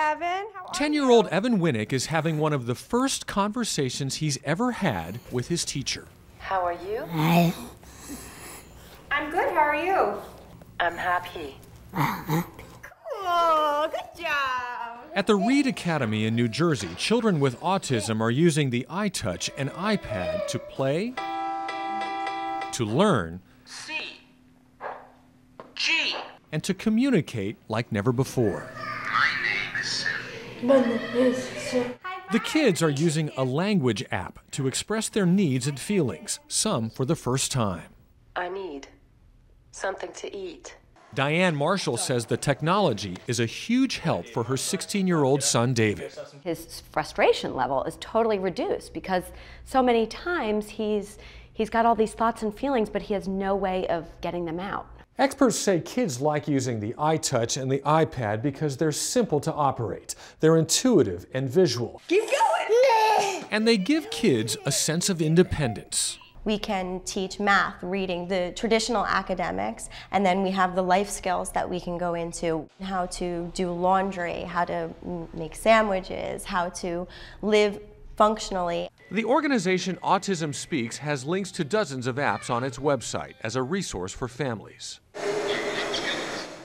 Evan. How are 10 year old Evan Winnick is having one of the first conversations he's ever had with his teacher. How are you? Hi. I'm good. How are you? I'm happy. Cool. Good job. At the Reed Academy in New Jersey, children with autism are using the iTouch and iPad to play, to learn, C. G. and to communicate like never before. The kids are using a language app to express their needs and feelings, some for the first time. I need something to eat. Diane Marshall says the technology is a huge help for her 16 year old son, David. his frustration level is totally reduced because so many times he's he's got all these thoughts and feelings but he has no way of getting them out Experts say kids like using the iTouch and the iPad because they're simple to operate, they're intuitive and visual, Keep going. and they give kids a sense of independence. We can teach math, reading, the traditional academics, and then we have the life skills that we can go into how to do laundry, how to make sandwiches, how to live functionally. The organization Autism Speaks has links to dozens of apps on its website as a resource for families.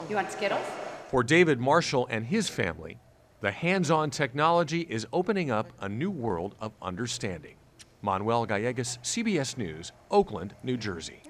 You want Skittles? For David Marshall and his family, the hands on technology is opening up a new world of understanding. Manuel Gallegus, CBS News, Oakland, New Jersey.